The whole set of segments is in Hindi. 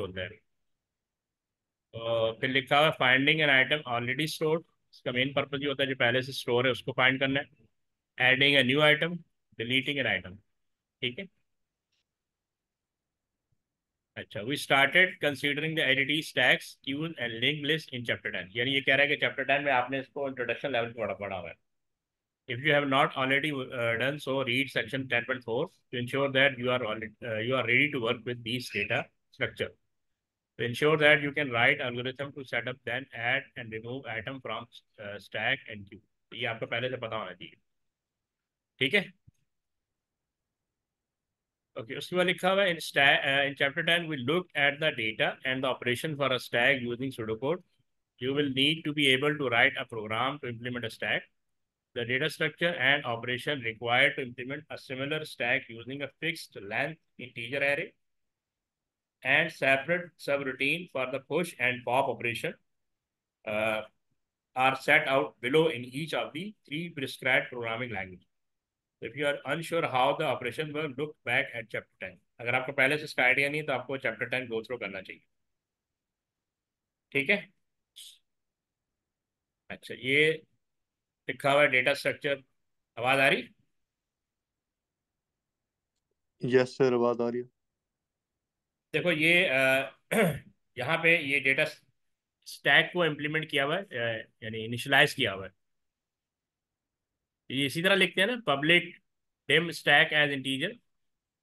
होता है फिर लिखा हुआ finding an item already stored इसका मेन पर्पज ये होता है जो पहले से स्टोर है उसको फाइंड करना है। Adding a new item deleting an item ठीक है? अच्छा we started considering the ADT stacks queues and link list in chapter ten यानी ये कह रहा है कि चैप्टर टेन में आपने इसको इंट्रोडक्शन लेवल पढ़ा पढ़ा हुआ है। If you have not already uh, done so read section 10.4 to ensure that you are already, uh, you are ready to work with data structure to ensure that you can write algorithm to set up then add and remove item from uh, stack and queue ये आपको पहले से पता होना चाहिए ठीक है Okay, उसके बाद लिखा हुआ है in stack uh, in chapter 10 we look at the data and the operation for a stack using pseudocode. You will need to be able to write a program to implement a stack. The data structure and operation required to implement a similar stack using a fixed length integer array and separate subroutine for the push and pop operation uh, are set out below in each of the three prescribed programming languages. if you are unsure how the operation will look back at chapter 10 अगर आपको पहले से इसका आइडिया नहीं तो आपको चैप्टर 10 गो थ्रू करना चाहिए ठीक है अच्छा ये लिखा हुआ है डेटा स्ट्रक्चर आवाज आ रही यस सर आवाज आ रही है देखो ये यहाँ पे ये डेटा स्टैक को इम्प्लीमेंट किया हुआ है यानी इनिशलाइज किया हुआ है। ये इसी तरह लिखते हैं ना public dim stack as integer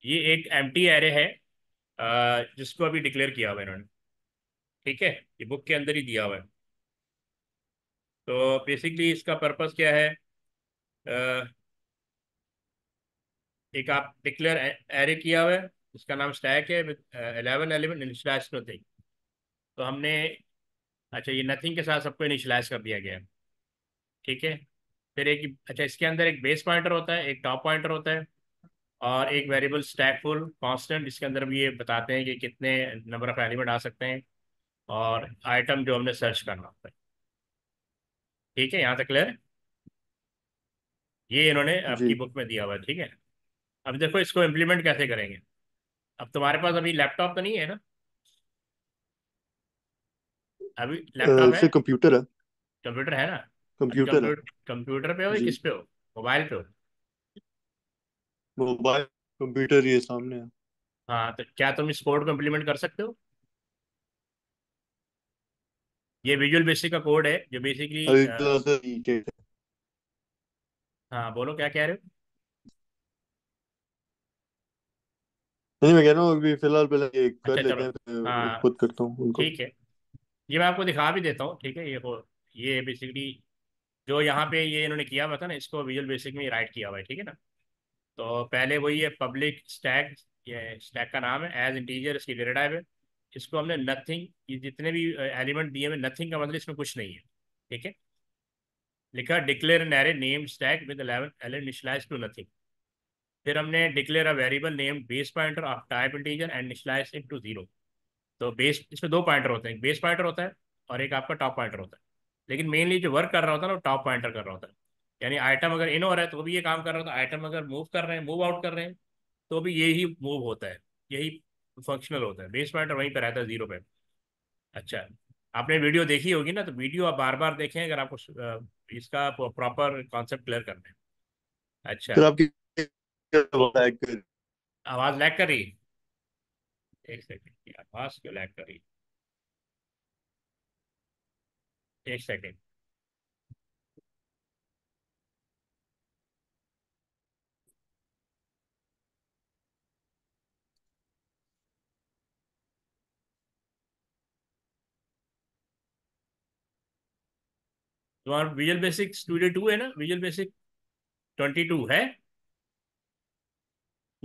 ये एक एम्प्टी एरे है जिसको अभी डिक्लेयर किया हुआ है इन्होंने। ठीक है? ये बुक के अंदर ही दिया हुआ है। तो बेसिकली इसका पर्पस क्या है? एक आप डिक्लेयर एरे किया हुआ है। इसका नाम स्टैक है एलेवन एलिमेंट इनिशलाइज नथिंग तो हमने अच्छा ये नथिंग के साथ सबको इनिशलाइज कर दिया गया। ठीक है? फिर एक अच्छा इसके अंदर एक बेस पॉइंटर होता है एक टॉप पॉइंटर होता है और एक वेरिएबल स्टैक फुल कॉन्स्टेंट जिसके अंदर भी ये बताते हैं कि कितने नंबर ऑफ़ एलिमेंट आ सकते हैं और आइटम जो हमने सर्च करना होता है। ठीक है? यहाँ तक क्लियर है ये इन्होंने आपकी बुक में दिया हुआ है ठीक है? अब देखो इसको इम्प्लीमेंट कैसे करेंगे। अब तुम्हारे पास अभी लैपटॉप तो नहीं है ना? अभी लैपटॉप है? कंप्यूटर है। कंप्यूटर है ना? कंप्यूटर कंप्यूटर पे हो या किस पे हो? मोबाइल पे हो? मोबाइल कंप्यूटर ये सामने है। हाँ तो क्या तुम इस कोड को इम्प्लीमेंट कर सकते हो? ये विजुअल बेसिक का कोड है जो बेसिकली तो हाँ बोलो क्या कह रहे हो? नहीं मैं कह रहा हूँ अभी फ़िलहाल पहले ये कर अच्छा लेते हैं हाँ। खुद करता हूँ उनको ठीक है। ये मैं आपको दिखा भी देता हूँ ठीक है? ये हो ये बेसिकली जो यहाँ पे ये इन्होंने किया हुआ था ना इसको विजुअल बेसिक में राइट किया हुआ है ठीक है ना? तो पहले वही है पब्लिक स्टैक ये स्टैक का नाम है एज इंटीजर इसकी डेटा टाइप है। इसको हमने नथिंग ये जितने भी एलिमेंट दिए हुए नथिंग का मतलब इसमें कुछ नहीं है ठीक है? लिखा declare an array name stack with eleven L initialise to nothing फिर हमने declare a variable name base pointer of type integer and it to zero तो बेस इसमें दो पॉइंटर होते हैं, एक बेस पॉइंटर होता है और एक आपका टॉप पॉइंटर होता है। लेकिन मेनली जो वर्क कर रहा होता है ना, वो टॉप पॉइंटर कर रहा होता है। यानी आइटम अगर इन हो रहा है तो वो भी ये काम कर रहा होता है आइटम अगर मूव कर रहे हैं मूव आउट कर रहे हैं तो भी यही मूव होता है, यही फंक्शनल होता है। बेस पॉइंटर वहीं पर रहता है ज़ीरो पे। अच्छा आपने वीडियो देखी होगी ना तो वीडियो आप बार बार देखें, अगर आपको इसका प्रॉपर कॉन्सेप्ट क्लियर करना। है अच्छा आवाज़ लैग कर रही? एक सेकेंड आवाज़ क्यों लैग कर रही? एक सेकेंड तुम्हारा विजुअल बेसिक स्टूडियो टू है ना? विजुअल बेसिक ट्वेंटी टू है?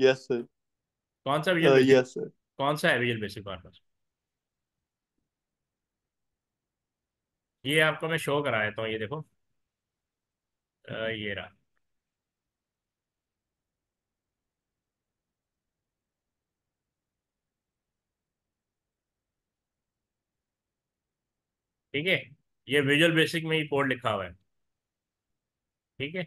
यस सर कौन सा विजुअल बेसिक यस सर कौन सा है विजुअल बेसिक पास ये आपको मैं शो करा देता हूँ ये देखो। अ, ये रहा। ठीक है? ये विजुअल बेसिक में ही कोड लिखा हुआ है। ठीक है?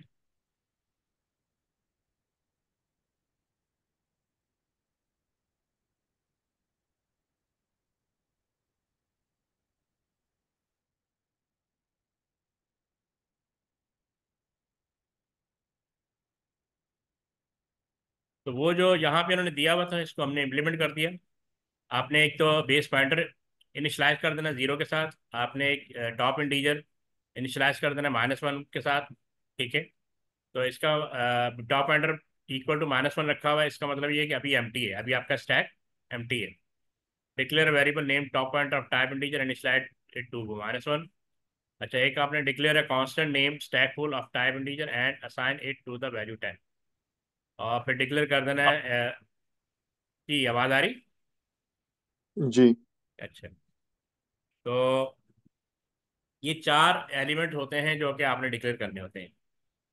तो वो जो यहाँ पे उन्होंने दिया हुआ था, इसको हमने इम्प्लीमेंट कर दिया। आपने एक तो बेस पॉइंटर इनिशलाइज कर देना ज़ीरो के साथ। आपने एक टॉप इंटीजर इनिशलाइज कर देना माइनस वन के साथ, ठीक है? तो इसका top pointer equal to minus one रखा हुआ है। इसका मतलब ये है कि अभी एम है, अभी आपका स्टैक एम है। Declare variable name top pointer of type integer slide it to minus one अच्छा एक आपने declare a constant name stack full of type integer and assign it to the value ten और फिर डिक्लेयर कर देना है कि आवाज़ आ रही? जी। अच्छा। तो ये चार एलिमेंट होते हैं जो कि आपने डिक्लेयर करने होते हैं।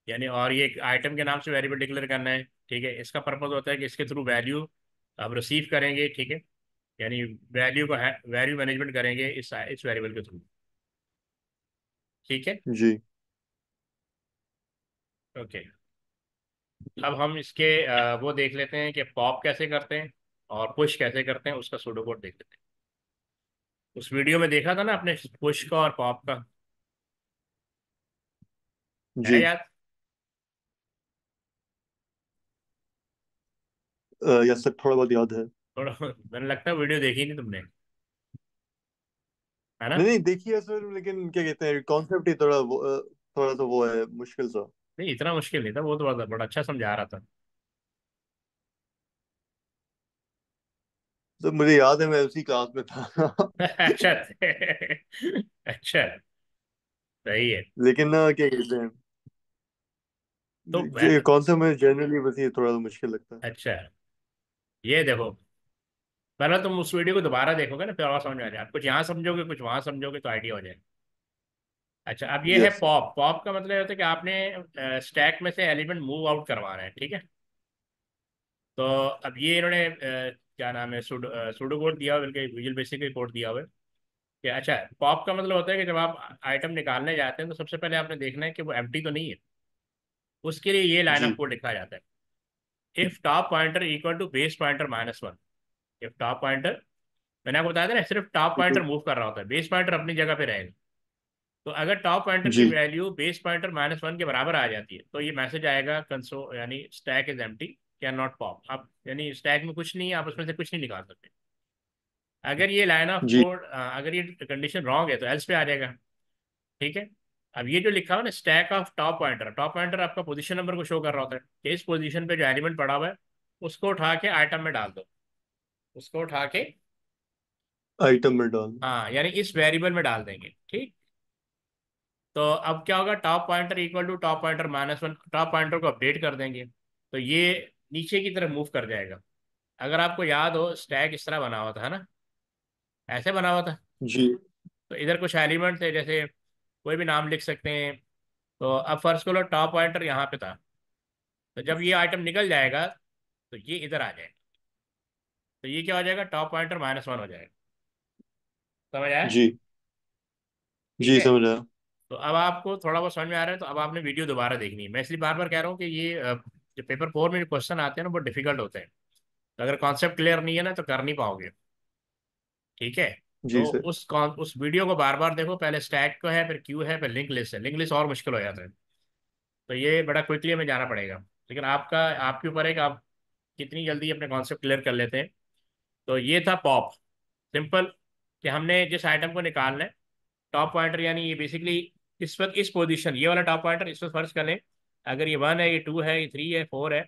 यानी और ये आइटम के नाम से वेरिएबल डिक्लेयर करना है ठीक है? इसका पर्पज होता है कि इसके थ्रू वैल्यू आप रिसीव करेंगे ठीक है? यानी वैल्यू को वैल्यू मैनेजमेंट करेंगे इस इस वेरिएबल के थ्रू। ठीक है? जी। ओके। अब हम इसके वो देख लेते हैं कि पॉप कैसे करते हैं और पुश कैसे करते हैं उसका सूडो कोड देख लेते हैं। उस वीडियो में देखा था ना आपने पुश का और पॉप का? है जी। याद? यस सर थोड़ा बहुत याद है। थोड़ा मैंने लगता है वीडियो देखी नहीं तुमने। है ना? नहीं नहीं देखिए सर लेकिन क्या कहते हैं कॉन्सेप्ट ही थोड़ा थोड़ा सा वो है मुश्किल सा। नहीं इतना मुश्किल नहीं था वो तो बड़ा बड़ा अच्छा समझा रहा था। तो मुझे याद है मैं उसी क्लास में था। अच्छा अच्छा। सही है। लेकिन ना क्या कहते हैं? तो ये वै- कॉन्सेप्ट में जनरली बस ये थोड़ा सा मुश्किल लगता है। अच्छा। ये देखो पहले तुम उस वीडियो को दोबारा देखोगे ना फिर और समझ आ जाए कुछ यहाँ समझोगे कुछ वहाँ समझोगे तो आइडिया हो जाएगा। अच्छा अब ये है यस पॉप पॉप का मतलब ये होता है कि आपने स्टैक में से एलिमेंट मूव आउट करवाना है ठीक है? तो अब ये इन्होंने अ, क्या नाम है सूडो सूडो कोड दिया हुआ बल्कि विजुअल बेसिक कोड दिया हुआ है। कि अच्छा पॉप का मतलब होता है कि जब आप आइटम निकालने जाते हैं तो सबसे पहले आपने देखना है कि वो एम्प्टी तो नहीं है। उसके लिए ये लाइन ऑफ़ कोड लिखा जाता है। If top pointer equal to base pointer minus one if top pointer मैंने आपको बताया था ना सिर्फ़ टॉप पॉइंटर मूव कर रहा होता है। बेस पॉइंटर अपनी जगह पे रहेगा। तो अगर टॉप पॉइंटर की value base pointer minus one के बराबर आ जाती है तो ये मैसेज आएगा कंसो यानी stack is empty can not pop आप यानी स्टैक में कुछ नहीं है आप उसमें से कुछ नहीं निकाल सकते। अगर ये लाइन ऑफ़ कोड अगर ये कंडीशन रॉन्ग है तो एल्स पे आ जाएगा। ठीक है? अब ये जो लिखा हुआ ना stack of top pointer top pointer आपका पोजीशन नंबर को शो कर रहा होता है। कि इस पोजीशन पे जो एलिमेंट पड़ा हुआ है उसको उठा के आइटम में डाल दो। उसको उठा के आइटम में डाल हाँ यानी इस वेरिएबल में डाल देंगे। ठीक? तो अब क्या होगा? Top pointer equal to top pointer minus one top pointer को अपडेट कर देंगे। तो ये नीचे की तरफ़ मूव कर जाएगा। अगर आपको याद हो स्टैक इस तरह बना हुआ था है ना? ऐसे बना हुआ था? जी। तो इधर कुछ एलिमेंट थे जैसे कोई भी नाम लिख सकते हैं। तो अब फ़र्स्ट को लो टॉप पॉइंटर यहाँ पे था। तो जब ये आइटम निकल जाएगा तो ये इधर आ जाएगा। तो ये क्या हो जाएगा? टॉप पॉइंटर माइनस वन हो जाएगा। समझ आया? जी। जी समझ आया। तो अब आपको थोड़ा बहुत समझ में आ रहा है तो अब आपने वीडियो दोबारा देखनी है। मैं इसलिए बार बार कह रहा हूँ कि ये जो पेपर फोर में जो क्वेश्चन आते हैं ना बहुत डिफ़िकल्ट होते हैं। तो अगर कॉन्सेप्ट क्लियर नहीं है ना तो कर नहीं पाओगे। ठीक है? जी तो उस उस वीडियो को बार बार देखो पहले स्टैक को है फिर क्यू है फिर लिंक लिस्ट है। लिंक लिस्ट और मुश्किल हो जाता है। तो ये बड़ा क्विकली हमें जाना पड़ेगा। लेकिन आपका आपके ऊपर है कि आप कितनी जल्दी अपने कॉन्सेप्ट क्लियर कर लेते हैं। तो ये था पॉप। सिंपल कि हमने जिस आइटम को निकालना है टॉप पॉइंटर यानी ये बेसिकली इस वक्त इस पोजीशन ये वाला टॉप पॉइंटर इस वक्त फ़र्ज़ कर लें। अगर ये वन है, ये टू है, ये थ्री है फोर है,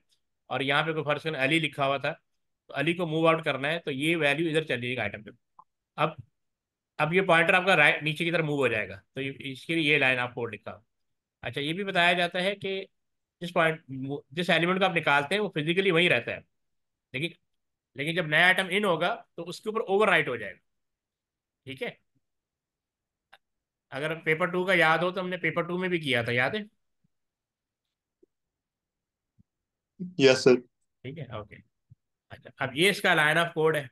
और यहाँ पे कोई फ़र्ज़ कर अली लिखा हुआ था तो अली को मूव आउट करना है तो ये वैल्यू इधर चल जाएगी आइटम पे। अब अब ये पॉइंटर आपका राइट नीचे की तरफ़ मूव हो जाएगा। तो इसके लिए ये लाइन आप कोड लिखा। अच्छा ये भी बताया जाता है कि जिस पॉइंट जिस एलिमेंट को आप निकालते हैं, वो फिजिकली वहीं रहता है। लेकिन लेकिन जब नया आइटम इन होगा तो उसके ऊपर ओवर हो जाएगा। ठीक है? अगर पेपर टू का याद हो तो हमने पेपर टू में भी किया था याद है? यस सर ठीक है ओके अच्छा अब ये इसका लाइन ऑफ़ कोड है।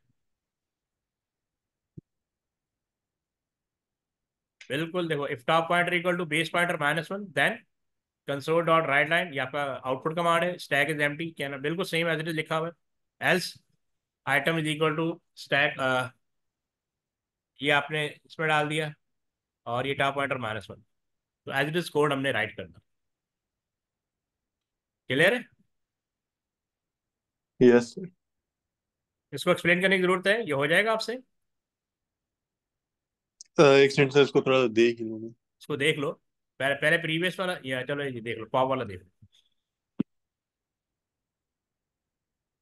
बिल्कुल देखो if top pointer equal to base pointer minus one then console dot write line ये आपका आउटपुट कमांड है स्टैक इज़ एम्प्टी क्या ना बिल्कुल सेम एज इट इज़ लिखा हुआ है। Else item is equal to stack ये आपने इसमें डाल दिया। और ये टॉप पॉइंटर माइनस वन तो एज इट इज़ कोड हमने राइट करना। क्लियर है? यस इसको एक्सप्लेन करने की ज़रूरत है? ये हो जाएगा आपसे? एक सेकंड सर इसको थोड़ा देख ही लूँ। मैं इसको देख लो। पहले पहले प्रीवियस वाला या चलो ये देख लो पॉप वाला देख लो।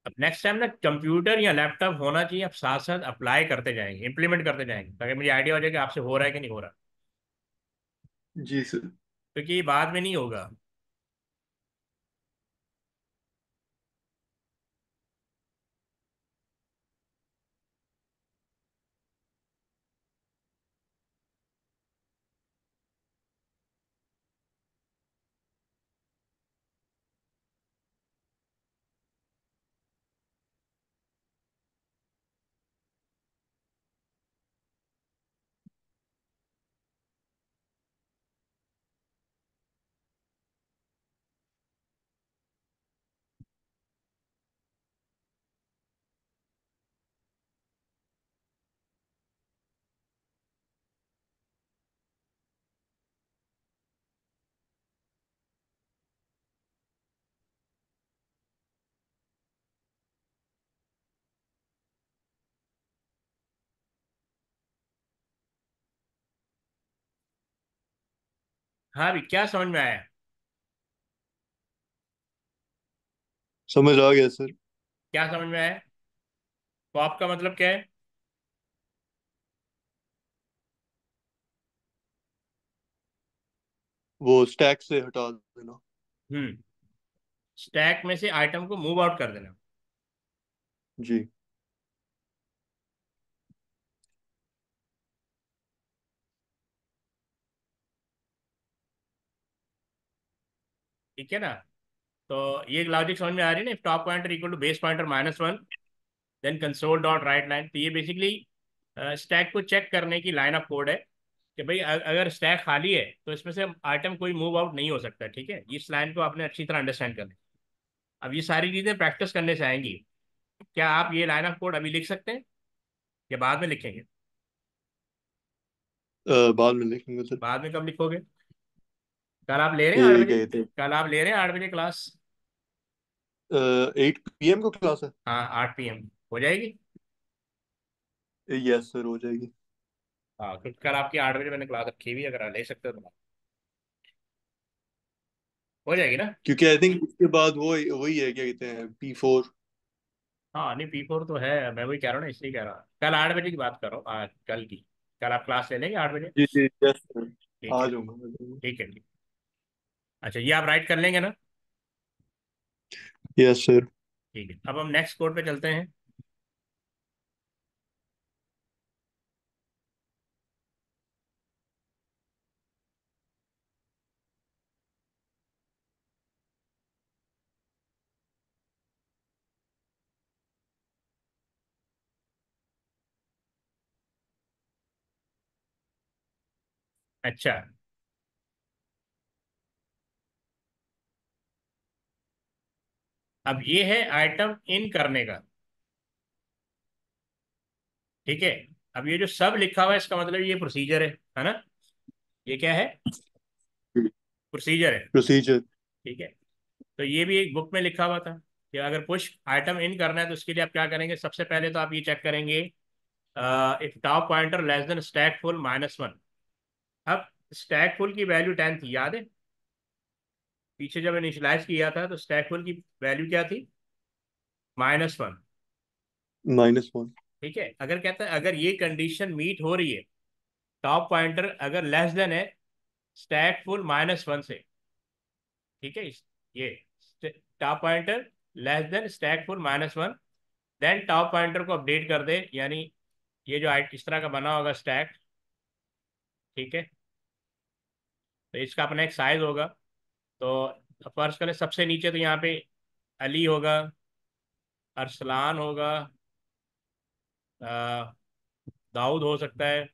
अब नेक्स्ट टाइम ना कंप्यूटर या लैपटॉप होना चाहिए आप साथ साथ अप्लाई करते जाएँगे इंप्लीमेंट करते जाएँगे ताकि मुझे आइडिया हो जाए कि आपसे हो रहा है कि नहीं हो रहा। जी सर। क्योंकि बाद में नहीं होगा। हाँ भी क्या समझ में आया? समझ आ गया सर। क्या समझ में आया? पॉप का मतलब क्या है? वो स्टैक से हटा देना। हम्म। स्टैक में से आइटम को मूव आउट कर देना। जी। ठीक है ना? तो ये लॉजिक समझ में आ रही है ना? Top pointer equal to base pointer minus one then console dot write line तो ये बेसिकली स्टैक को चेक करने की लाइन ऑफ़ कोड है कि भाई अगर स्टैक खाली है तो इसमें से आइटम कोई मूव आउट नहीं हो सकता ठीक है? इस लाइन को आपने अच्छी तरह अंडरस्टैंड कर लिया। अब ये सारी चीज़ें प्रैक्टिस करने से आएँगी। क्या आप ये लाइन ऑफ़ कोड अभी लिख सकते हैं? या बाद में लिखेंगे? बाद में लिखेंगे सर बाद में कब लिखोगे? कल आप ले रहे हैं आठ बजे? कल आप ले रहे हैं आठ बजे क्लास? एट पीएम को क्लास है। हाँ आठ पी एम हो जाएगी? यस सर हो जाएगी। हाँ क्योंकि कल आपकी आठ बजे मैंने क्लास रखी हुई अगर आप ले सकते हो तो। हो जाएगी ना? क्योंकि आई थिंक उसके बाद वो वही है क्या कहते हैं पी फोर हाँ नहीं पी फोर तो है मैं वही कह रहा हूँ ना इसलिए कह रहा हूँ। कल आठ बजे की बात कर रहा हूँ आज कल की। कल आप क्लास ले लेंगे आठ बजे? जी जी यस सर आ जाऊँगा। ठीक है ठीक। अच्छा ये आप राइट कर लेंगे ना? यस सर ठीक है अब हम नेक्स्ट कोड पे चलते हैं। अच्छा अब ये है आइटम इन करने का। ठीक है? अब ये जो सब लिखा हुआ है इसका मतलब ये प्रोसीजर है है ना? ये क्या है? प्रोसीजर है। प्रोसीजर ठीक है? तो ये भी एक बुक में लिखा हुआ था कि अगर पुश आइटम इन करना है तो उसके लिए आप क्या करेंगे? सबसे पहले तो आप ये चेक करेंगे if top pointer less than stack full minus one अब स्टैक फुल की वैल्यू टेन थी याद है? पीछे जब इनिशियलाइज किया था तो स्टैक फुल की वैल्यू क्या थी? माइनस वन माइनस वन ठीक है? अगर कहता है अगर ये कंडीशन मीट हो रही है टॉप पॉइंटर अगर लेस देन है स्टैक फुल माइनस वन से। ठीक है? इस- ये top pointer less than stack full minus one then top pointer को अपडेट कर दे यानी ये जो आइट इस तरह का बना होगा स्टैक ठीक है? तो इसका अपना एक साइज़ होगा। तो फ़र्ज़ करें सबसे नीचे तो यहाँ पे अली होगा अरसलान होगा दाऊद हो सकता है।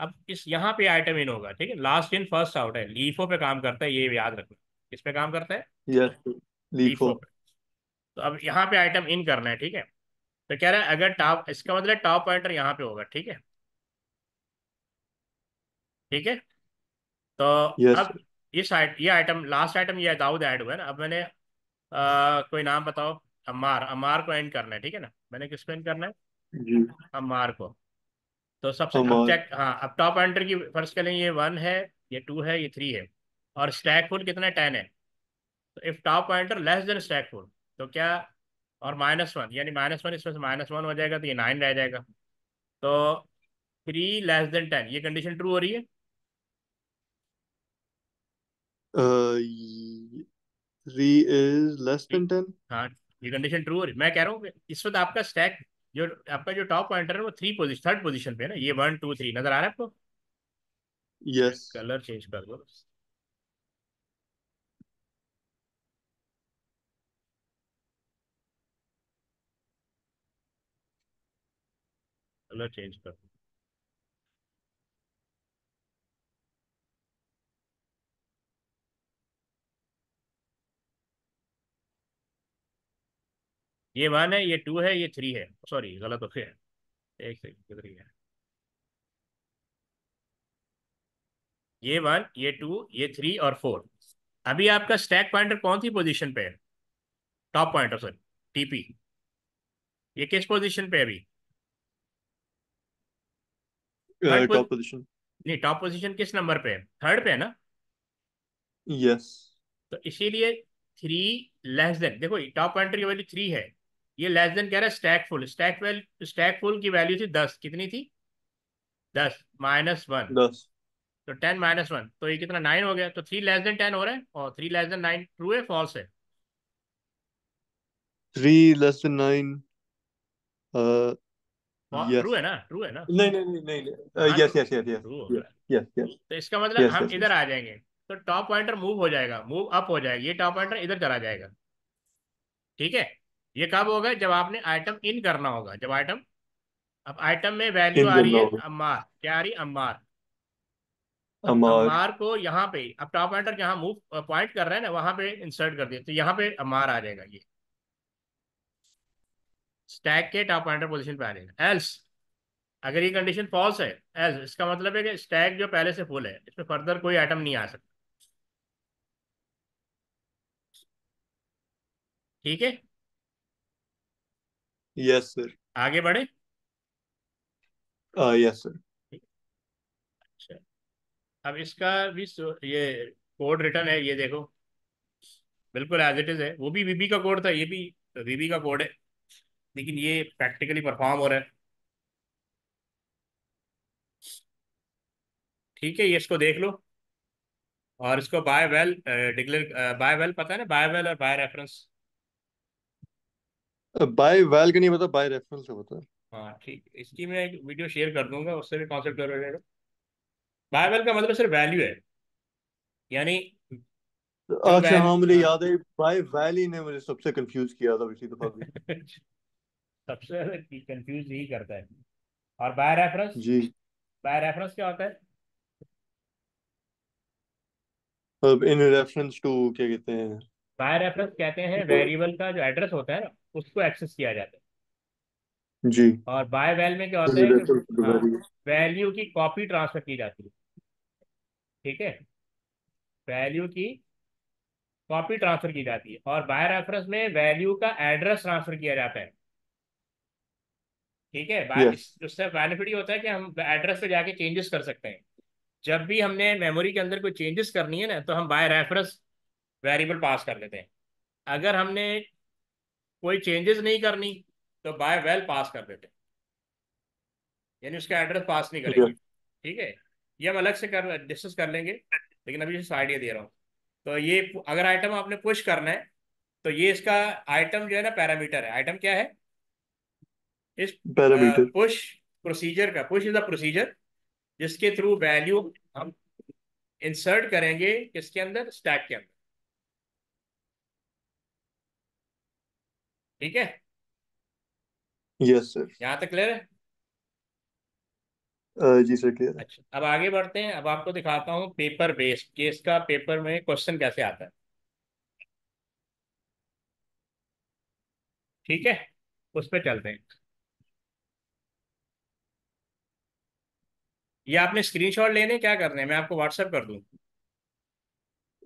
अब इस यहाँ पे आइटम इन होगा ठीक है? लास्ट इन फ़र्स्ट आउट है। लीफो पे काम करता है ये याद रखना। किस पे काम करता है? यस लीफो लीफो पे। तो अब यहाँ पे आइटम इन करना है ठीक है? तो कह रहा है अगर टॉप इसका मतलब टॉप पॉइंटर यहाँ पे होगा ठीक है? ठीक है? तो यस अब इस आइट ये आइटम लास्ट आइटम ये दाऊद ऐड हुआ है ना। अब मैंने अ, कोई नाम बताओ? अमार अमार को एंड करना है ठीक है ना? मैंने किसको एंड करना है? जी। अमार को। तो सबसे अब चेक हाँ अब टॉप एंटर की फ़र्स्ट करें ये वन है ये टू है ये थ्री है। और स्टैक फुल कितना टेन है। तो if top pointer less than stack full तो क्या? और माइनस वन यानी माइनस वन इसमें से माइनस वन हो जाएगा तो ये नाइन रह जाएगा। तो थ्री लेस देन टेन ये कंडीशन ट्रू हो रही है? थ्री इज़ लेस ठीक देन टेन हाँ ये कंडीशन ट्रू हो रही मैं कह रहा हूँ इस वक्त आपका स्टैक जो आपका जो टॉप पॉइंटर है वो थ्री पोजिशन थर्ड पोजिशन पे है ना? ये वन टू थ्री नज़र आ रहा है आपको? यस कलर चेंज कर दो। कलर चेंज कर दो। ये वन है ये टू है ये थ्री है। सॉरी गलत हो गया। एक सेकंड किधर गया ये वन ये टू ये थ्री और फोर। अभी आपका स्टैक पॉइंटर कौन सी पोजीशन पे है? टॉप पॉइंटर सॉरी टीपी ये किस पोजीशन पे है अभी? टॉप पोजीशन नहीं टॉप पोजीशन किस नंबर पे है? थर्ड पे है ना? यस तो इसीलिए थ्री लेस देन देखो टॉप पॉइंटर की वैल्यू थ्री है। ये लेस देन कह रहा है stack full stack value stack full की वैल्यू थी दस. कितनी थी? दस. माइनस वन दस. तो टेन माइनस वन तो ये कितना नाइन हो गया? तो थ्री लेस देन टेन हो रहा है और three less than nine true है फॉल्स है? Three less than nine true है ना? ट्रू है ना? नहीं नहीं नहीं नहीं yes yes yes yes yes yes तो इसका मतलब यस हम यस इधर आ जाएँगे. तो टॉप पॉइंटर मूव हो जाएगा. मूव अप हो जाएगा. ये टॉप पॉइंटर इधर चला जाएगा. ठीक है? ये कब होगा? जब आपने आइटम इन करना होगा। जब आइटम अब आइटम में वैल्यू आ रही है अम्मार। क्या आ रही है? अम्मार। अब अमार अम्मार को यहाँ पे अब टॉप पॉइंटर जहाँ मूव पॉइंट कर रहे हैं ना वहाँ पे इंसर्ट कर दिया। तो यहाँ पे अम्मार आ जाएगा ये। स्टैक के टॉप पॉइंटर पोजीशन पे आ जाएगा। एल्स अगर ये कंडीशन फॉल्स है एल्स इसका मतलब है कि स्टैक जो पहले से फुल है इसमें फर्दर कोई आइटम नहीं आ सकता। ठीक है? यस सर आगे बढ़े? यस सर अच्छा। अब इसका भी ये कोड रिटर्न है ये देखो। बिल्कुल एज इट इज़ है। वो भी वीबी का कोड था ये भी वीबी का कोड है। लेकिन ये प्रैक्टिकली परफॉर्म हो रहा है। ठीक है ये इसको देख लो। और इसको by val declare by val पता है ना? बाय वेल और बाय रेफरेंस बाय वैल का नहीं पता बाय रेफरेंस का पता है हाँ ठीक। इसकी मैं एक वीडियो शेयर कर दूँगा उससे भी कॉन्सेप्ट क्लियर हो जाएगा। बाय वेल का मतलब सिर्फ़ वैल्यू है। यानी अच्छा हाँ मुझे याद है बाय वैल ही ने मुझे सबसे कंफ्यूज किया था पिछली दफ़ा भी। सबसे ज़्यादा कंफ्यूज यही करता है। और बाय रेफरेंस जी। बाय रेफरेंस क्या होता है? अब इन रेफरेंस टू क्या कहते हैं? बाय रेफरेंस कहते हैं वेरिएबल का जो एड्रेस होता है ना उसको एक्सेस किया जाता है। जी। और बाय वैल में क्या होता है कि टू हाँ वैल्यू की कॉपी ट्रांसफ़र की जाती है। ठीक है? वैल्यू की कॉपी ट्रांसफ़र की जाती है। और बाय रेफरेंस में वैल्यू का एड्रेस ट्रांसफ़र किया जाता है। ठीक है? बाय उससे बेनिफिट ये होता है कि हम एड्रेस पे जाके चेंजेस कर सकते हैं। जब भी हमने मेमोरी के अंदर कोई चेंजेस करनी है ना तो हम बाय रेफरेंस वेरिएबल पास कर लेते हैं। अगर हमने कोई चेंजेस नहीं करनी तो बाय वेल पास कर देते यानी उसका एड्रेस पास नहीं करेंगे। ठीक है। ये हम अलग से कर डिस्कस कर लेंगे लेकिन अभी जैसे आइडिया दे रहा हूँ। तो ये अगर आइटम आपने पुश करना है तो ये इसका आइटम जो है ना पैरामीटर है। आइटम क्या है? इस पैरामीटर पुश प्रोसीजर का। पुश इज़ अ प्रोसीजर जिसके थ्रू वैल्यू हम इंसर्ट करेंगे किसके अंदर? स्टैक के अंदर। ठीक है? यस सर यहाँ तक क्लियर है? जी सर क्लियर अच्छा अब आगे बढ़ते हैं। अब आपको दिखाता हूँ पेपर बेस्ड केस का पेपर में क्वेश्चन कैसे आता है। ठीक है? उस पर चलते हैं। ये आपने स्क्रीनशॉट लेने क्या करने हैं? मैं आपको व्हाट्सएप कर दूँ।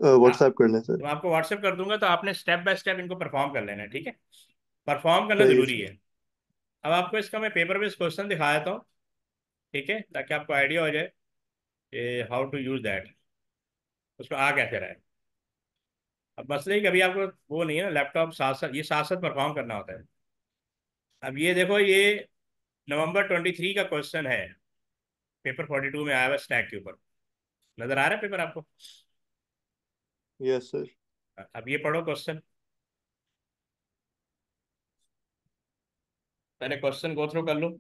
व्हाट्सएप कर लें सर तो मैं आपको व्हाट्सएप कर दूँगा तो आपने स्टेप बाय स्टेप इनको परफॉर्म कर लेना है ठीक है? परफॉर्म करना ज़रूरी है। अब आपको इसका मैं पेपर बेस्ड क्वेश्चन दिखा देता हूँ ठीक है? ताकि आपको आइडिया हो जाए कि हाउ टू यूज़ दैट उसमें आ कैसे रहा। है अब मसले ही कभी आपको वो नहीं है ना लैपटॉप साथ साथ ये साथ साथ परफॉर्म करना होता है। अब ये देखो ये नवंबर ट्वेंटी थ्री का क्वेश्चन है। पेपर फोर्टी टू में आया हुआ स्टैक के ऊपर। नज़र आ रहा है पेपर आपको? यस yes, सर अब ये पढ़ो क्वेश्चन पहले क्वेश्चन गो थ्रू कर लो।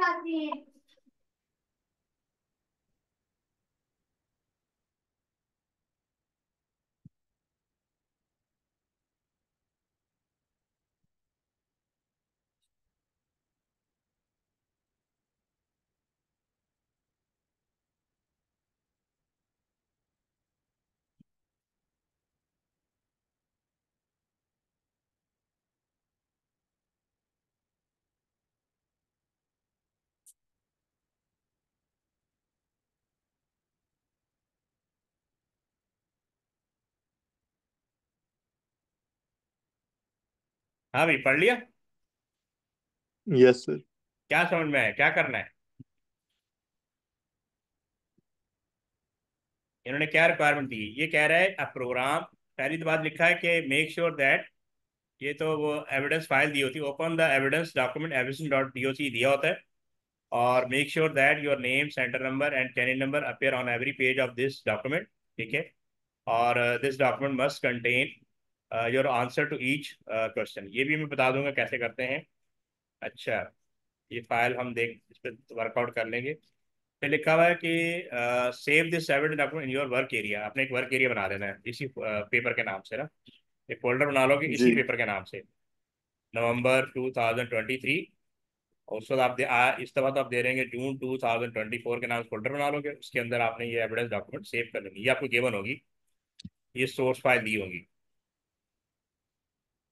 हाँ भाई पढ़ लिया? यस सर क्या समझ में है क्या करना है? इन्होंने क्या रिक्वायरमेंट दी? ये कह रहा है अ प्रोग्राम पहली तो बात लिखा है कि मेक श्योर दैट ये तो वो एविडेंस फ़ाइल दी होती है open the evidence document evidence dot D O C दिया होता है। और make sure that your name centre number and candidate number appear on every page of this document ठीक है? और this document must contain your answer to each question ये भी मैं बता दूँगा कैसे करते हैं। अच्छा ये फ़ाइल हम देख इस पर वर्कआउट कर लेंगे। फिर लिखा हुआ है कि save this evidence document in your work area आपने एक वर्क एरिया बना देना है इसी पेपर के नाम से ना। एक फोल्डर बना लोगे इसी पेपर के नाम से। नवंबर 2023 और उस वक्त आप दे आ, इस दफ़ा तो आप दे रहेंगे जून 2024 के नाम से फोल्डर बना लोगे। उसके अंदर आपने ये एविडेंस डॉक्यूमेंट सेव कर लेंगे ये आपको गिवन होगी। ये सोर्स फ़ाइल दी होगी।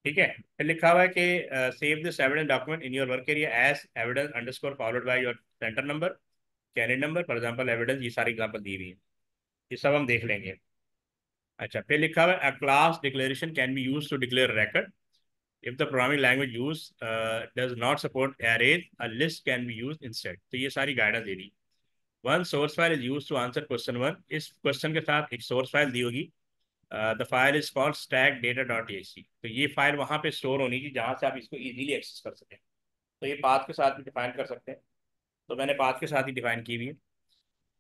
ठीक है? फिर लिखा हुआ है कि save this evidence document in your work area as evidence underscore followed by your centre number candidate number for example evidence ये सारी एग्जांपल दी हुई है। ये सब हम देख लेंगे। अच्छा फिर लिखा हुआ है a class declaration can be use to declare record. If the programming language used uh, does not support arrays a list can be used instead. तो ये सारी गाइडेंस दे दी। One source file is use to answer question one इस क्वेश्चन के साथ एक सोर्स फ़ाइल दी होगी। The file is called stack data dot A तो ये फ़ाइल वहाँ पे स्टोर होनी चाहिए, जहाँ से आप इसको इजीली एक्सेस कर सकें। तो ये पाथ के साथ भी डिफाइन कर सकते हैं। तो मैंने पाथ के साथ ही डिफाइन की हुई है।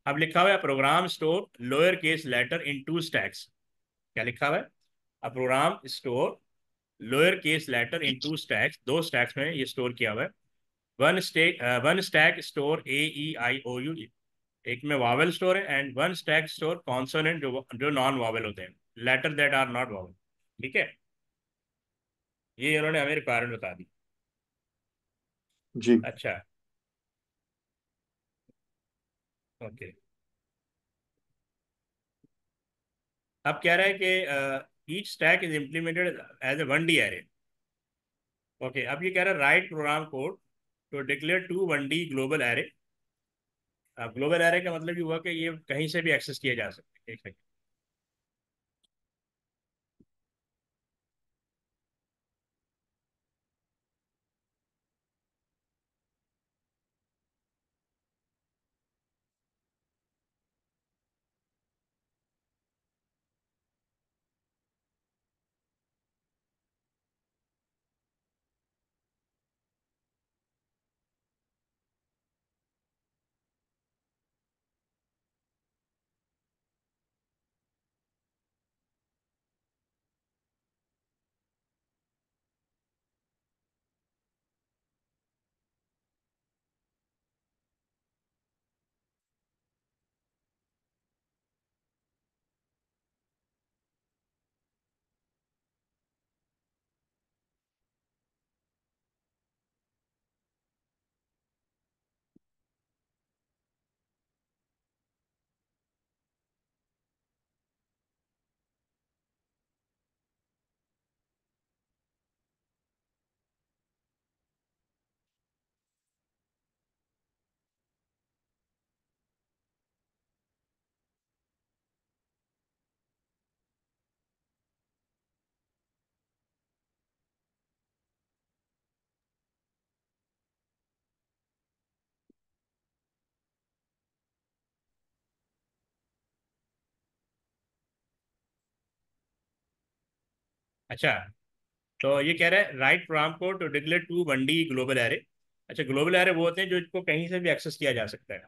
अब लिखा हुआ है program store lower case letter in two stacks क्या लिखा हुआ है? A program store lower case letter in two stacks दो स्टैक्स में ये स्टोर किया हुआ है। One stack one stack store A E I O U एक में वावल स्टोर है and one stack store consonant जो जो नॉन वावल होते हैं। Letter that are not vowel ठीक है? ये इन्होंने हमें रिक्वायरमेंट बता दी। जी। अच्छा। ओके। अब कह रहा है कि each stack is implemented as a one D array okay अब ये कह रहा है write program code to declare two one D global array global array का मतलब ये हुआ कि ये कहीं से भी एक्सेस किया जा सकता है। एक सेकंड अच्छा तो ये कह रहा है write program code to declare two one D global array अच्छा ग्लोबल एरे वो होते हैं जो इसको कहीं से भी एक्सेस किया जा सकता है।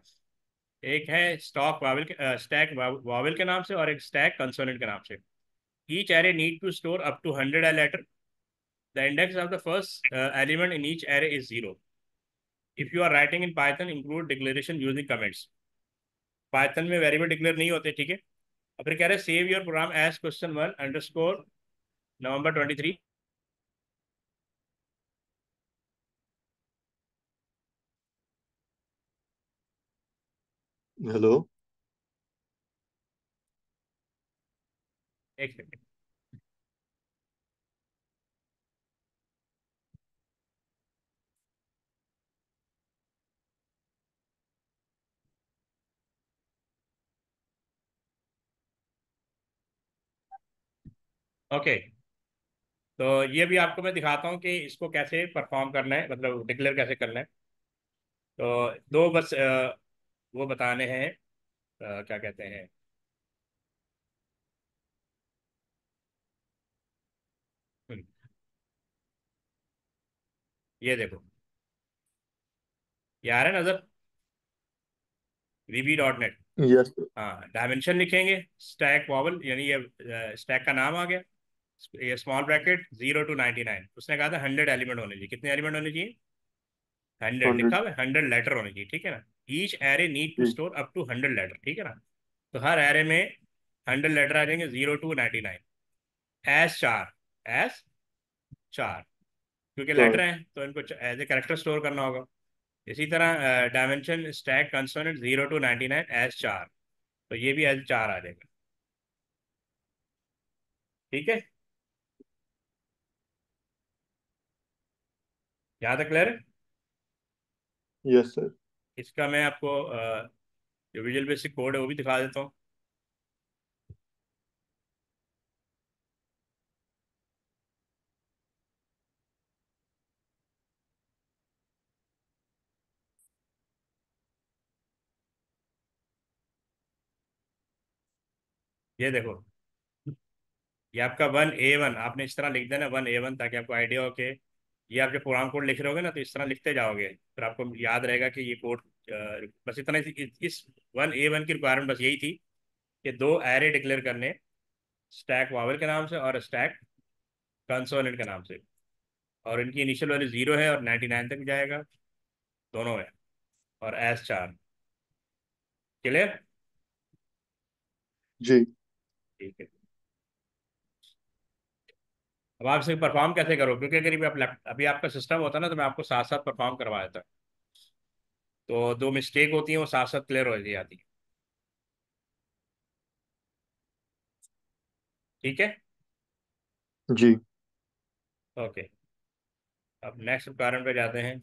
एक है स्टॉक वावल स्टैक वावल के नाम से और एक स्टैक कंसोनेंट के नाम से। Each array need to store up to hundred a letter the index of the first element in each array is zero if you are writing in Python include declaration using comments Python में वेरिएबल डिक्लेयर नहीं होते, ठीक है? और फिर कह रहे हैं save your program as question one underscore November twenty three. Hello. एक सेकेंड। ओके तो ये भी आपको मैं दिखाता हूँ कि इसको कैसे परफॉर्म करना है मतलब डिक्लेयर कैसे करना है। तो दो बस वो बताने हैं क्या कहते हैं। हम्म, ये देखो। ये आ रहा है नज़र वीबी डॉट नेट यस हाँ डायमेंशन लिखेंगे स्टैक वॉवल यानी ये स्टैक का नाम आ गया। ये small bracket zero to ninety nine उसने कहा था हंड्रेड एलिमेंट होने चाहिए। कितने एलिमेंट होने चाहिए? हंड्रेड लिखा हुआ हंड्रेड लेटर होने चाहिए ठीक है ना? Each array need to store up to hundred letter ठीक है ना? तो हर एरे में हंड्रेड लेटर आ जाएँगे zero to ninety nine as char as char क्योंकि लेटर हैं तो इनको एज ए कैरेक्टर स्टोर करना होगा। इसी तरह dimension stack consonant zero to ninety nine as char तो ये भी एज चार आ जाएगा। ठीक है? यहाँ तक क्लियर है यस सर इसका मैं आपको जो विजुअल बेसिक कोड है वो भी दिखा देता हूँ। ये देखो। ये आपका वन ए वन आपने इस तरह लिख देना वन ए वन ताकि आपको आइडिया हो कि ये आप जब प्रोग्राम कोड लिख रहे होगे ना तो इस तरह लिखते जाओगे। फिर आपको याद रहेगा कि ये कोड बस इतना ही इस वन ए वन की रिक्वायरमेंट बस यही थी कि दो एरे डिक्लेयर करने स्टैक वावल के नाम से और स्टैक कंसोनेंट के नाम से। और इनकी इनिशियल वैल्यू ज़ीरो है और नाइन्टी नाइन तक जाएगा। दोनों है। और एस चार। क्लियर जी। ठीक है। अब आप इसे परफॉर्म कैसे करो क्योंकि अगर आप अभी आपका सिस्टम होता है ना तो मैं आपको साथ साथ परफॉर्म करवा देता तो दो मिस्टेक होती हैं वो साथ साथ क्लियर हो जाती है। ठीक है? जी। ओके अब नेक्स्ट उदाहरण पे जाते हैं।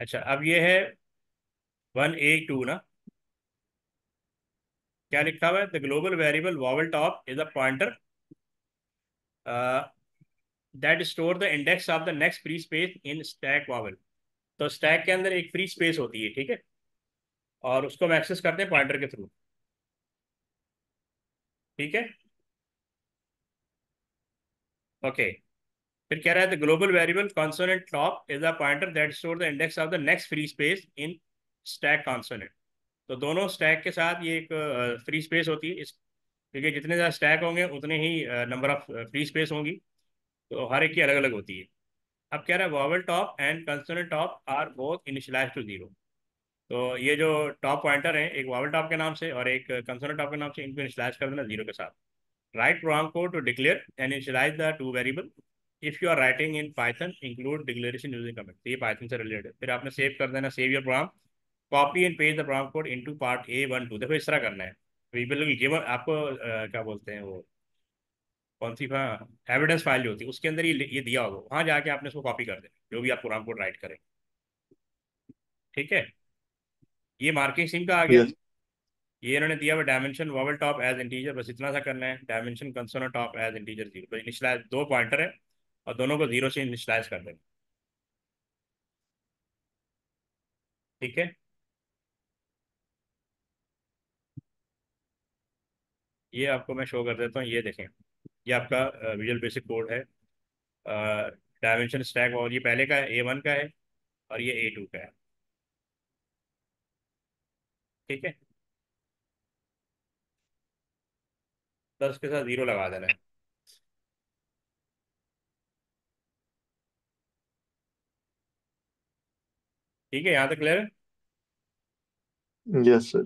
अच्छा अब ये है वन ए टू ना? क्या लिखा हुआ है? The global variable vowel top is a pointer that store the index of the next free space in stack vowel तो स्टैक के अंदर एक फ्री स्पेस होती है, ठीक है? और उसको हम एक्सेस करते हैं पॉइंटर के थ्रू ठीक है? ओके फिर कह रहा है the global variable consonant top is a pointer that store the index of the next free space in stack consonant तो दोनों स्टैक के साथ ये एक फ्री स्पेस होती है। इस क्योंकि जितने ज़्यादा स्टैक होंगे, उतने ही नंबर ऑफ़ फ्री स्पेस होंगी। तो हर एक की अलग अलग होती है। अब कह रहा है vowel top and consonant top are both initialise to zero तो ये जो टॉप पॉइंटर है, एक वॉवल टॉप के नाम से और एक कंसोनेंट टॉप के नाम से, इनको इनिशलाइज कर देना ज़ीरो के साथ। Write program code to declare and initialize the two variable. If you are writing in Python include declaration using command तो ये पाइथन से रिलेटेड फिर आपने सेव कर देना save your program. Copy and paste the program code into part a one two. देखो इस तरह करना है। Give आपको uh, क्या बोलते हैं वो? कौन सी एविडेंस फ़ाइल जो होती है उसके अंदर ये ये दिया होगा। वहाँ जाके आपने इसको कॉपी कर देना जो भी आप प्रोग्राम कोड राइट करें। ठीक है? ये मार्किंग सिम का आ गया। Yes. ये इन्होंने दिया हुआ dimension vowel top as integer बस इतना सा करना है। Dimension consonant top as integer zero तो इनिशलाइज दो पॉइंटर है। और दोनों को ज़ीरो से इनिशलाइज कर देना। ठीक है? ये आपको मैं शो कर देता हूँ, ये देखें। ये आपका विजुअल बेसिक कोड है। डायमेंशन स्टैक और ये पहले का है ए वन का है और ये ए टू का है। ठीक है? दस के साथ ज़ीरो लगा देना है। ठीक है यहाँ तक क्लियर है? यस सर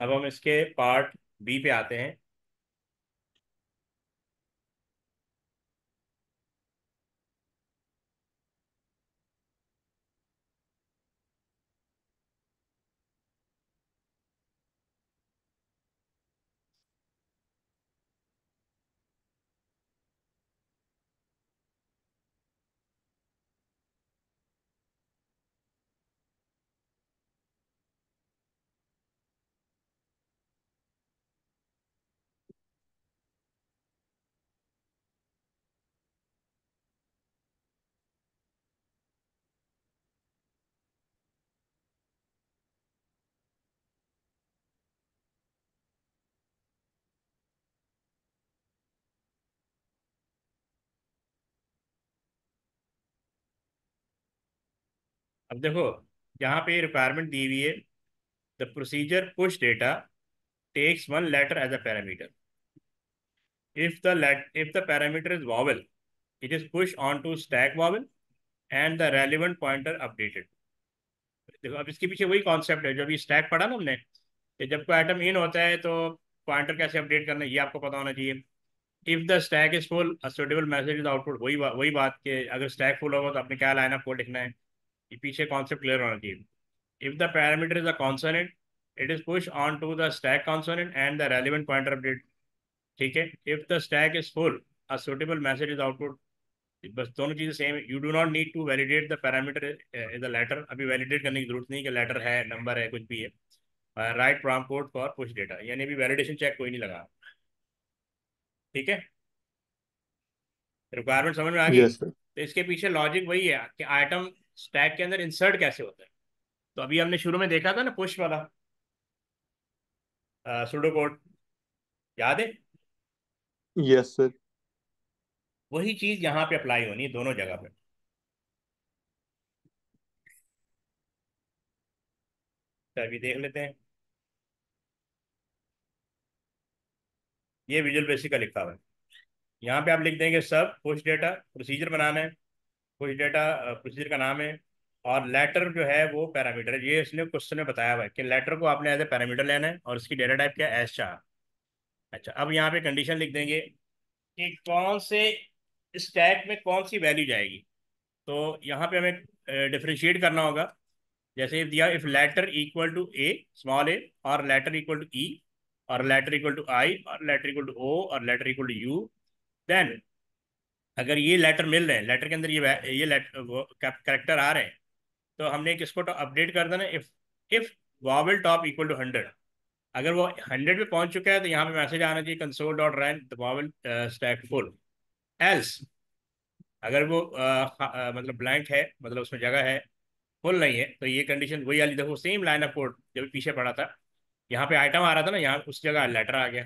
अब हम इसके पार्ट बी पे आते हैं। अब देखो, यहाँ पे रिक्वायरमेंट दी हुई है the procedure push data takes one letter as a parameter if the let, if the parameter is vowel, it is pushed onto stack vowel and the relevant pointer updated. देखो, अब इसके पीछे वही कॉन्सेप्ट है, जो अभी स्टैक पढ़ा ना हमने, कि जब कोई आइटम इन होता है तो पॉइंटर कैसे अपडेट करना है, ये आपको पता होना चाहिए। If the stack is full suitable message is output वही वही बात कि अगर स्टैक फुल होगा तो आपने क्या लाइन ऑफ़ कोड लिखना है। ये पीछे कॉन्सेप्ट क्लियर होना चाहिए। If the parameter is a consonant it is push on to the stack consonant and the relevant pointer update ठीक है? If the stack is full a suitable message is output बस दोनों चीज़ें same you do not need to validate the parameter is the letter अभी वैलिडेट करने की ज़रूरत नहीं कि लेटर है नंबर है कुछ भी है। Write program code for push data यानी अभी वैलिडेशन चेक कोई नहीं लगा। ठीक है? रिक्वायरमेंट समझ में आ गई? Yes तो इसके पीछे लॉजिक वही है कि आइटम स्टैक के अंदर इंसर्ट कैसे होता है? तो अभी हमने शुरू में देखा था ना पुश वाला। सुडो कोड याद है? Yes sir. वही चीज़ यहाँ पे अप्लाई होनी है दोनों जगह पे। तो अभी देख लेते हैं। ये विजुअल बेसिक का लिखा हुआ है। यहाँ पे आप लिख देंगे सब पुश डेटा प्रोसीजर बनाना है। पुश डेटा प्रोसीजर का नाम है और लेटर जो है वो पैरामीटर है। ये इसने क्वेश्चन में बताया हुआ है कि लेटर को आपने एज ए पैरामीटर लेना है और इसकी डेटा टाइप क्या है? एस चार। अच्छा अब यहाँ पे कंडीशन लिख देंगे कि कौन से स्टैक में कौन सी वैल्यू जाएगी। तो यहाँ पे हमें डिफ्रेंशिएट करना होगा। जैसे दिया if letter equal to A small A और लेटर इक्वल टू ई और लेटर इक्वल टू आई और लेटर इक्वल टू ओ और letter equal to U then अगर ये लेटर मिल रहे हैं लेटर के अंदर ये ये करेक्टर आ रहे हैं तो हमने किसको तो अपडेट कर देना। If if vowel top equal to hundred अगर वो हंड्रेड पे पहुँच चुका है तो यहाँ पे मैसेज आना चाहिए console dot ran the stack full else अगर वो आ, आ, मतलब ब्लैंक है मतलब उसमें जगह है फुल नहीं है तो ये कंडीशन वही वाली देखो सेम लाइन ऑफ़ कोड जब पीछे पड़ा था यहाँ पे आइटम आ रहा था ना यहाँ उस जगह लेटर आ गया।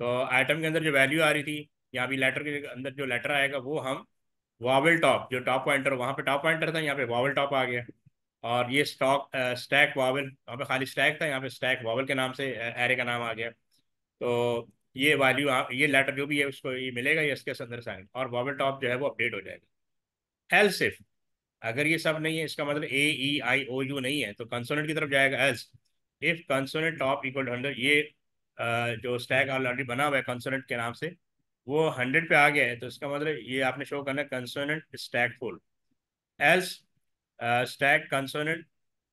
तो आइटम के अंदर जो वैल्यू आ रही थी यहाँ भी लेटर के अंदर जो लेटर आएगा, वो हम वावल टॉप जो टॉप पॉइंटर वहाँ पे टॉप पॉइंटर था, यहाँ पे वावल टॉप आ गया। और ये स्टॉक स्टैक वावल वहाँ पे खाली स्टैक था, यहाँ पे स्टैक वावल के नाम से एरे का नाम आ गया। तो ये वैल्यू ये लेटर जो भी है, उसको ये मिलेगा, ये इसके अंदर से और वावल टॉप जो है, वो अपडेट हो जाएगा। एल सिर्फ़ अगर ये सब नहीं है, इसका मतलब ए ई आई ओ यू नहीं है तो कंसोनेंट की तरफ़ जाएगा else if consonant top equal hundred ये जो स्टैक ऑलरेडी बना हुआ है कंसोनेंट के नाम से वो हंड्रेड पे आ गया है तो इसका मतलब ये आपने शो करना है consonant stack full as stack consonant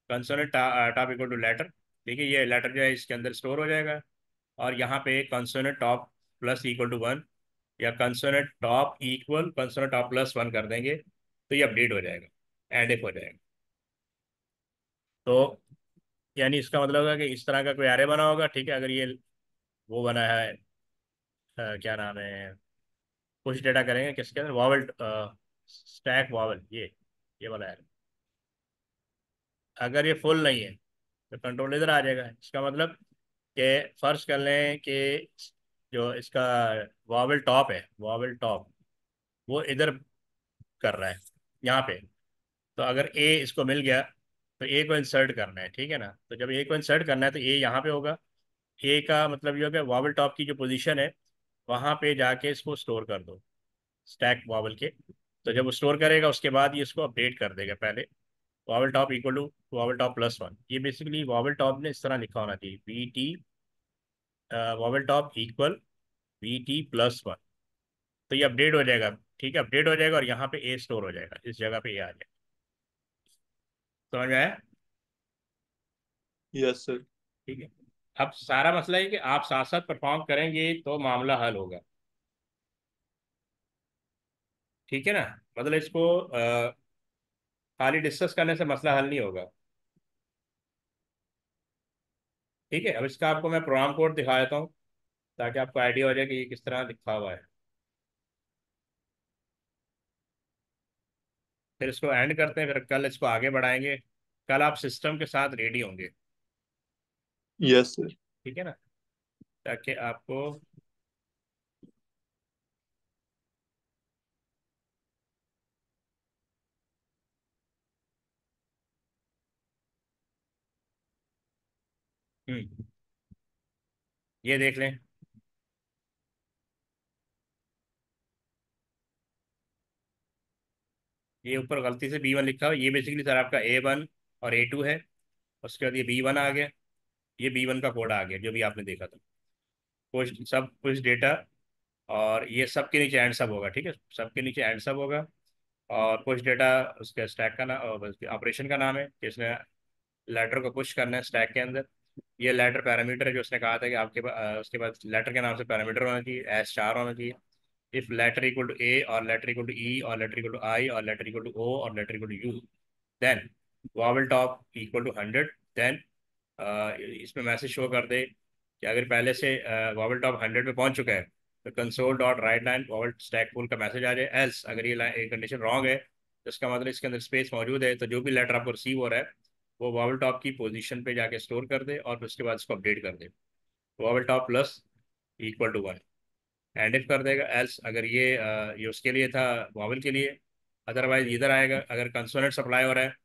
consonant top equal to letter ठीक है ये लेटर जो है इसके अंदर स्टोर हो जाएगा। और यहाँ पे consonant top plus equal to one या consonant top equal consonant top plus one कर देंगे तो ये अपडेट हो जाएगा एड हो जाएगा। तो यानी इसका मतलब होगा कि इस तरह का कोई एरे बना होगा, ठीक है, अगर ये वो बना है क्या नाम है? कुछ डेटा करेंगे किसके अंदर? वॉवल स्टैक वॉवल ये ये वाला है। अगर ये फुल नहीं है तो कंट्रोल इधर आ जाएगा। इसका मतलब कि फ़र्ज़ कर लें कि जो इसका वॉवल टॉप है वॉवल टॉप वो इधर कर रहा है, यहाँ पे। तो अगर ए इसको मिल गया तो ए को इंसर्ट करना है, ठीक है ना? तो जब ए को इंसर्ट करना है तो ए यहाँ पे होगा। ए का मतलब ये होगा वॉवल टॉप की जो पोजीशन है वहाँ पे जाके इसको स्टोर कर दो स्टैक वॉवल के। तो जब वो स्टोर करेगा उसके बाद ये इसको अपडेट कर देगा पहले। Vowel top equal to vowel top plus one ये बेसिकली वॉवल टॉप ने इस तरह लिखा होना चाहिए V T vowel top equal V T plus one तो ये अपडेट हो जाएगा ठीक है? अपडेट हो जाएगा और यहाँ पे ए स्टोर हो जाएगा इस जगह पे ए आ जाएगा। समझ में आया? यस सर ठीक है। अब सारा मसला है कि आप साथ साथ परफॉर्म करेंगे तो मामला हल होगा। ठीक है ना? मतलब इसको खाली डिस्कस करने से मसला हल नहीं होगा। ठीक है? अब इसका आपको मैं प्रोग्राम कोड दिखा देता हूँ, ताकि आपको आइडिया हो जाए कि ये किस तरह लिखा हुआ है। फिर इसको एंड करते हैं, फिर कल इसको आगे बढ़ाएँगे। कल आप सिस्टम के साथ रेडी होंगे। यस सर ठीक है ना? ताकि आपको हम्म। ये देख लें। ये ऊपर गलती से बी वन लिखा हुआ ये बेसिकली सर आपका ए वन और ए टू है। उसके बाद ये बी वन आ गया। ये बी वन का कोड आ गया जो भी आपने देखा था। कुछ सब कुछ डेटा और ये सब के नीचे एंड सब होगा ठीक है? सब के नीचे एंड सब होगा और कुछ डेटा उसके स्टैक का नाम ऑपरेशन का नाम है जिसने लेटर को पुश करना है स्टैक के अंदर। ये लेटर पैरामीटर है जो उसने कहा था कि आपके पास उसके बाद लेटर के नाम से पैरामीटर होना चाहिए एस चार होना चाहिए। If letter equal to A और लेटर इक्वल टू ई और लेटर इक्वल टू आई और लेटर इक्वल टू ओ और letter equal to U then vowel top equal to hundred then इसमें मैसेज शो कर दे कि अगर पहले से वॉवल टॉप हंड्रेड पे पहुँच चुका है तो console dot write line vowel stack full का मैसेज आ जाए। एल्स अगर ये कंडीशन रॉन्ग है तो इसका मतलब इसके अंदर स्पेस मौजूद है तो जो भी लेटर आपको रिसीव हो रहा है, वो वॉवल टॉप की पोजीशन पे जाके स्टोर कर दे और उसके बाद इसको अपडेट कर दे। Vowel top plus equal to one end if कर देगा एल्स अगर ये ये उसके लिए था वॉवल के लिए अदरवाइज़ इधर आएगा। अगर कंसोनेंट सप्लाई हो रहा है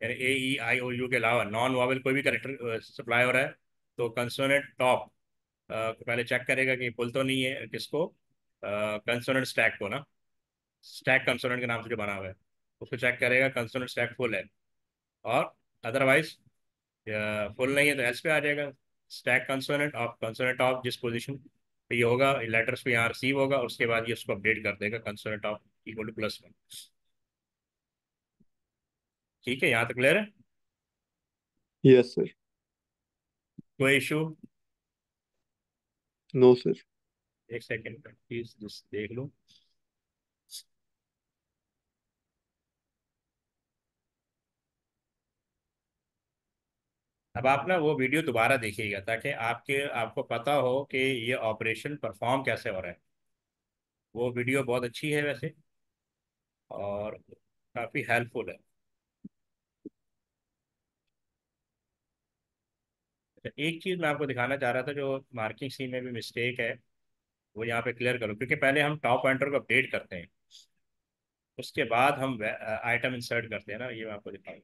यानी ए ई आई ओ यू के अलावा नॉन वॉवल कोई भी करेक्टर सप्लाई हो रहा है तो कंसोनेंट टॉप पहले चेक करेगा कि पुल तो नहीं है किसको कंसोनेंट स्टैक को ना स्टैक कंसोनेंट के नाम से जो बना हुआ है, उसको चेक करेगा कंसोनेंट स्टैक फुल है, और अदरवाइज़ फुल नहीं है तो एस पे आ जाएगा stack consonant of consonant of जिस पोजिशन पे ये होगा लेटर्स पे यहाँ रिसीव होगा, उसके बाद ये उसको अपडेट कर देगा consonant of equal to plus one ठीक है यहाँ तक क्लियर है? यस सर कोई इशू नो सर एक सेकेंड प्लीज़ देख लूँ। अब आप ना वो वीडियो दोबारा देखिएगा ताकि आपके आपको पता हो कि ये ऑपरेशन परफॉर्म कैसे हो रहा है। वो वीडियो बहुत अच्छी है वैसे और काफ़ी हेल्पफुल है। एक चीज़ मैं आपको दिखाना चाह रहा था जो मार्किंग सी में भी मिस्टेक है वो यहाँ पे क्लियर करो क्योंकि पहले हम टॉप पॉइंटर को अपडेट करते हैं। उसके बाद हम आइटम इंसर्ट करते हैं ना ये मैं आपको दिखाऊँ।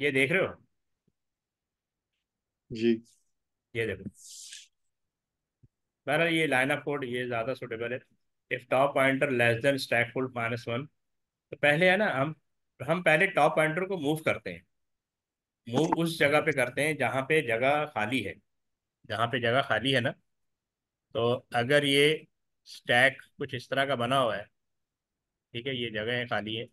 ये देख रहे हो? जी। ये देखो। बहरहाल ये लाइन ऑफ़ कोड ये ज़्यादा सुटेबल है। If top pointer less than stack full minus one तो पहले है ना हम हम पहले टॉप पॉइंटर को मूव करते हैं। मूव उस जगह पे करते हैं जहाँ पे जगह खाली है। जहाँ पे जगह खाली है ना। तो अगर ये स्टैक कुछ इस तरह का बना हुआ है, ठीक है, ये जगह है खाली है।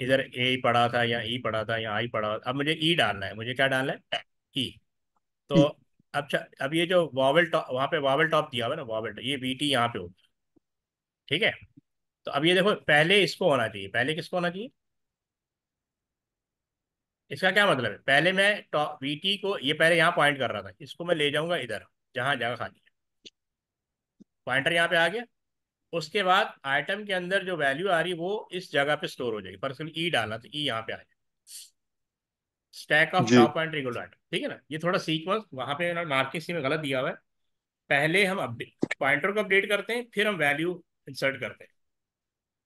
इधर ए पड़ा था या ई पड़ा था या आई पड़ा अब मुझे ई डालना है। मुझे क्या डालना है? ई तो अब अब ये जो वॉवल टॉप वहाँ पे वॉवल टॉप दिया हुआ ना वॉवल ये वी टी यहाँ पे होगा। ठीक है? तो अब ये देखो पहले इसको होना चाहिए। पहले किसको होना चाहिए? इसका क्या मतलब है? पहले मैं टॉप वी टी को ये पहले यहाँ पॉइंट कर रहा था। इसको मैं ले जाऊँगा इधर जहाँ जगह खाली है। पॉइंटर यहाँ पे आ गया। उसके बाद आइटम के अंदर जो वैल्यू आ रही है वो इस जगह पे स्टोर हो जाएगी। फॉर ई डालना तो ई यहाँ पे आ जाए stack of top point equal item ठीक है ना? ये थोड़ा सीक्वेंस वहाँ पे मार्किंग सी में गलत दिया हुआ है। पहले हम अपडेट पॉइंटर को अपडेट करते हैं फिर हम वैल्यू इंसर्ट करते हैं।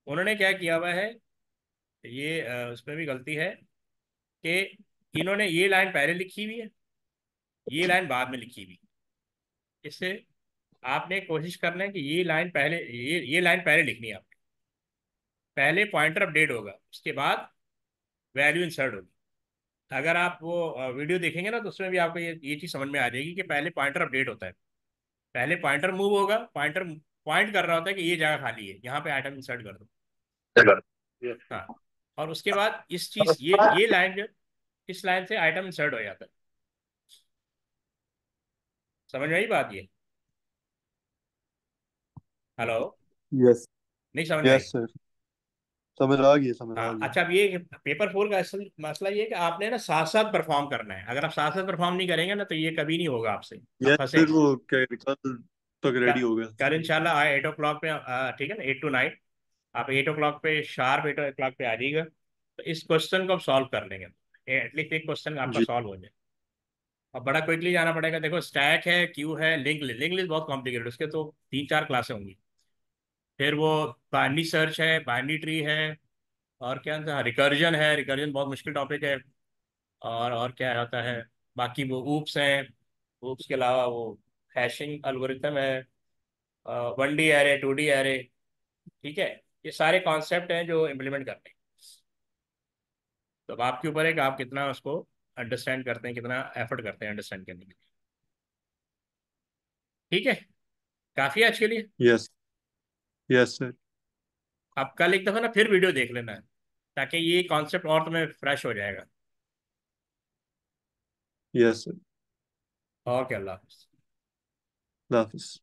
उन्होंने क्या किया हुआ है? ये उसमें भी गलती है कि इन्होंने ये लाइन पहले लिखी हुई है, ये लाइन बाद में लिखी हुई। इससे आपने कोशिश करना है कि ये लाइन पहले, ये ये लाइन पहले लिखनी है आपने। पहले पॉइंटर अपडेट होगा, उसके बाद वैल्यू इंसर्ट होगी। अगर आप वो वीडियो देखेंगे ना तो उसमें भी आपको ये ये चीज़ समझ में आ जाएगी कि पहले पॉइंटर अपडेट होता है। पहले पॉइंटर मूव होगा, पॉइंटर पॉइंट कर रहा होता है कि ये जगह खाली है यहाँ पे आइटम इंसर्ट कर दो। हाँ और उसके बाद इस चीज़ ये ये लाइन जो इस लाइन से आइटम इंसर्ट हो जाता है। समझ में आई बात ये? हेलो यस नहीं समझ यस सर समझ आ गई समझ आ हाँ गई। अच्छा अब ये पेपर फोर का असल मसला ये है कि आपने ना साथ साथ परफॉर्म करना है। अगर आप साथ साथ परफॉर्म नहीं करेंगे ना तो ये कभी नहीं होगा आपसे। आप यस सर वो कल तक रेडी हो गया। कल इंशाल्लाह आए एट ओ क्लॉक पे ठीक है ना एट टू नाइन आप एट ओ क्लॉक पे शार्प एट ओ क्लॉक पे आ जाइएगा। तो इस क्वेश्चन को आप सॉल्व कर लेंगे। एटलीस्ट एक क्वेश्चन आपका सॉल्व हो जाए। अब बड़ा क्विकली जाना पड़ेगा। देखो स्टैक है क्यू है लिंक लिस्ट लिंक लिस्ट बहुत कॉम्प्लिकेटेड उसके तो तीन चार क्लासें होंगी। फिर वो बाइनरी सर्च है बाइनरी ट्री है और क्या था? रिकर्जन है। रिकर्जन बहुत मुश्किल टॉपिक है। और और क्या होता है? बाकी वो ऊप्स हैं। ऊप्स के अलावा वो हैशिंग एल्गोरिथम है one D array two D array ठीक है? ये सारे कॉन्सेप्ट हैं जो इम्प्लीमेंट करने हैं। तो अब आपके ऊपर है कि आप कितना उसको अंडरस्टैंड करते हैं कितना एफर्ट करते हैं अंडरस्टैंड करने के लिए। ठीक है? काफ़ी है आज के लिए? यस यस सर आप कल एक दफ़ा ना फिर वीडियो देख लेना है ताकि ये कॉन्सेप्ट और तुम्हें फ्रेश हो जाएगा। यस सर क्या अल्लाह हाफ़िज़। हाफिज